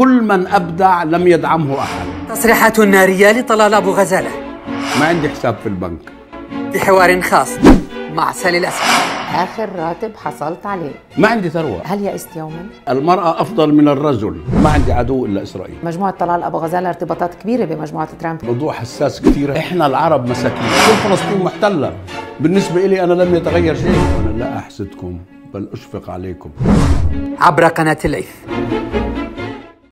كل من أبدع لم يدعمه أحد. تصريحات نارية لطلال أبو غزالة. ما عندي حساب في البنك. في حوار خاص مع سالي الأسد. آخر راتب حصلت عليه. ما عندي ثروة. هل يئست يوما؟ المرأة أفضل من الرجل. ما عندي عدو إلا إسرائيل. مجموعة طلال أبو غزالة ارتباطات كبيرة بمجموعة ترامب. موضوع حساس كثير إحنا العرب مساكين. كل فلسطين محتلة. بالنسبة إلي أنا لم يتغير شيء. أنا لا أحسدكم بل أشفق عليكم. عبر قناة الليث